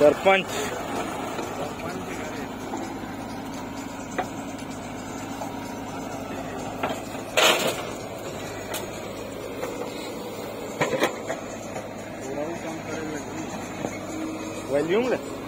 Sarpanch. Volume ले।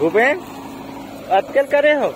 भूपेन अटकल करे हो?